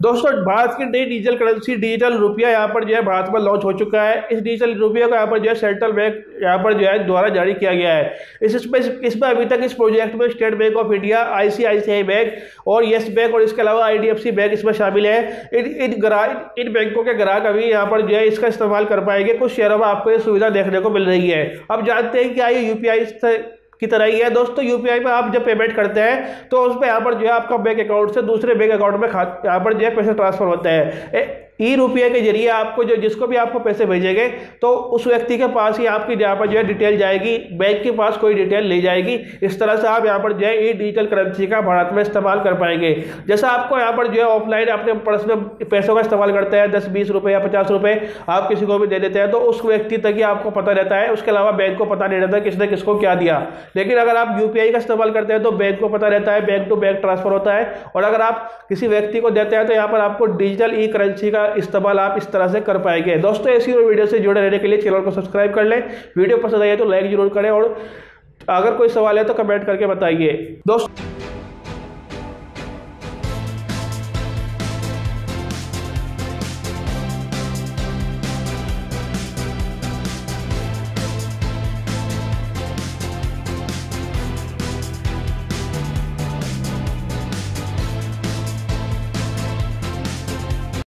दोस्तों, भारत की नई डिजिटल करेंसी डिजिटल रुपया यहाँ पर जो है भारत में लॉन्च हो चुका है। इस डिजिटल रुपया को यहाँ पर जो है सेंट्रल बैंक यहाँ पर जो है द्वारा जारी किया गया है। इस इसमें इसमें अभी तक इस प्रोजेक्ट में State Bank of India ICICI bank और येस बैंक और इसके अलावा आईडीएफसी बैंक इसमें शामिल है। इन इन ग्राहक इन बैंकों के ग्राहक अभी यहाँ पर जो है इसका इस्तेमाल कर पाएँगे। कुछ शहरों में आपको ये सुविधा देखने को मिल रही है। अब जानते हैं कि क्या ये की तरह ही है। दोस्तों यूपीआई में आप जब पेमेंट करते हैं तो उस पर यहाँ पर जो है आपका बैंक अकाउंट से दूसरे बैंक अकाउंट में खा यहाँ पर जो है पैसे ट्रांसफ़र होते हैं। ई रुपये के ज़रिए आपको जो, जिसको भी आपको पैसे भेजेंगे तो उस व्यक्ति के पास ही आपकी यहाँ पर जो है डिटेल जाएगी, बैंक के पास कोई डिटेल नहीं जाएगी। इस तरह से आप यहाँ पर जो है ई डिजिटल करेंसी का भारत में इस्तेमाल कर पाएँगे। जैसा आपको यहाँ पर जो है ऑफलाइन अपने पर्स में पैसों का इस्तेमाल करते हैं, दस बीस रुपये या पचास रुपये आप किसी को भी दे देते हैं तो उस व्यक्ति तक ही आपको पता रहता है। उसके अलावा बैंक को पता नहीं रहता किसने किसको क्या दिया। लेकिन अगर आप यूपीआई का इस्तेमाल करते हैं तो बैंक को पता रहता है, बैंक टू बैंक ट्रांसफ़र होता है। और अगर आप किसी व्यक्ति को देते हैं तो यहाँ पर आपको डिजिटल ई करेंसी का इस्तेमाल आप इस तरह से कर पाएँगे। दोस्तों ऐसी और वीडियो से जुड़े रहने के लिए चैनल को सब्सक्राइब कर लें। वीडियो पसंद आई तो लाइक ज़रूर करें और अगर कोई सवाल है तो कमेंट करके बताइए। दोस्तों